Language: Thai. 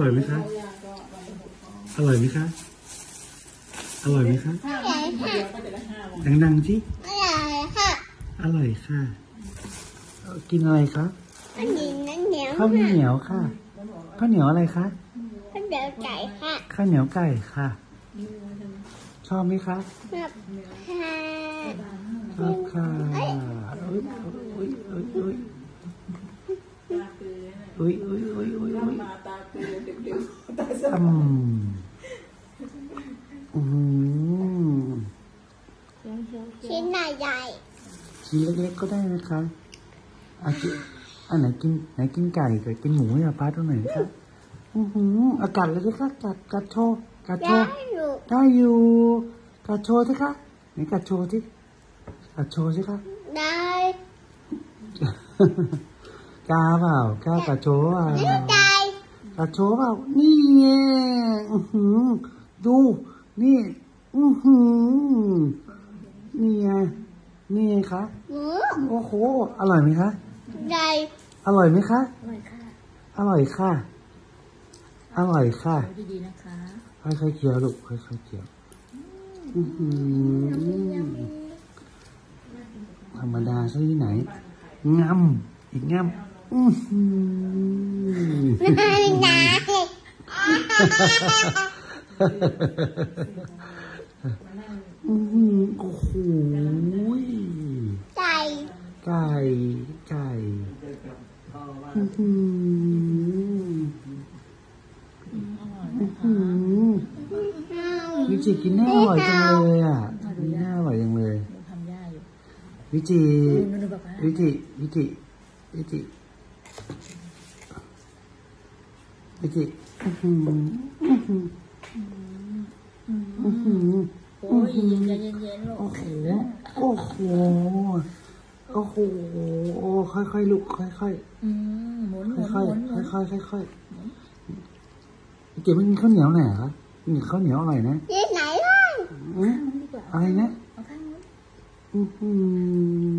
ร่อยไหมคะ อร่อยไหมคะ อร่อยค่ะดังๆสิอร่อยค่ะอร่อยค่ะเอ่อกินอะไรคะอันนี้น้ำเหนียวข้าวเหนียวค่ะข้าวเหนียวอะไรคะข้าวเหนียวไก่ค่ะข้าวเหนียวไก่ค่ะ ชอบไหมคะแบบค่ะชอบค่ะ อุ้ยอุ้ยอุ้ยอุ้ยอุ้ยมาอืมชิ้นใหญ่ใหญ่ชิ้นเล็กๆก็ได้นะคะอากิอันไหนกินไหนกินไก่กับกินหมูให้ป้าตัวไหนคะอือหืออากาศเลยนะคะกัดกัดโชว์กัดโชว์ได้อยู่กัดโชว์สิคะไหนกัดโชว์สิกัดโชว์สิคะได้ กล้าเปล่ากล้ากัดโชว์เปล่าไม่ได้กัดโชว์เปล่านี่ไงอือหือดูนี่อือหือนี่ไงนี่ไงคะหมูโอ้โหอร่อยไหมคะได้อร่อยไหมคะอร่อยค่ะอร่อยค่ะอร่อยค่ะดูดีๆนะคะค่อยๆเคี้ยวลูกค่อยๆเคี้ยวอื้อหือธรรมดาซะที่ไหนงำอีกงำ โอ้โหไก่ ไก่ ไก่อืมอืมวิจิกินแน่อร่อยจังเลยอะกินหน้าอร่อยจังเลย วิจิ วิจิ วิจิ วิจิ วิจิวิจิอื้อหืออื้อหืออื้อหือโอ้ยเย็นๆเย็นๆลูกโอ้โหโอ้โหโอ้โหโอ้ค่อยๆลูกค่อยๆอืมหมุนหมุนค่อยหมุนหมุนๆค่อยๆค่อยๆเก๋ไม่กินข้าวเหนียวหน่อยเหรอกินข้าวเหนียวอร่อยนะที่ไหนล่ะอืมดีกว่าอะไรนะเอาข้างนู้นอื้อหือ